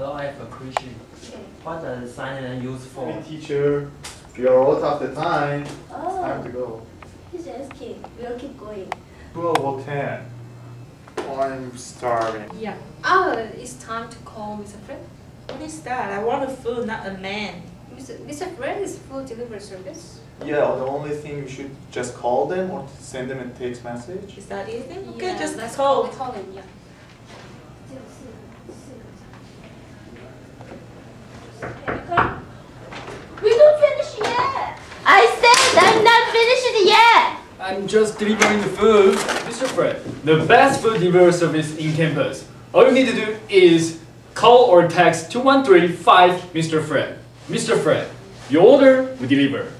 Hello, I have a question. Okay. What does sign and use for? Hey teacher, we are out of the time. it's oh. Time to Oh, go. he's asking. We'll keep going. 12:10. I'm starving. Yeah. Oh, it's time to call Mr. Fred. What is that? I want a food, not a man. Mr. Mr. Fred is food delivery service. Yeah, the only thing you should just call them or send them a text message. Is that easy? Okay, Yeah, just let's call. call. Call him. Yeah. We don't finish yet. I said I'm not finished yet. I'm just delivering the food. Mr. Fred, the best food delivery service in campus. All you need to do is call or text 2135 Mr. Fred. Mr. Fred, your order, we deliver.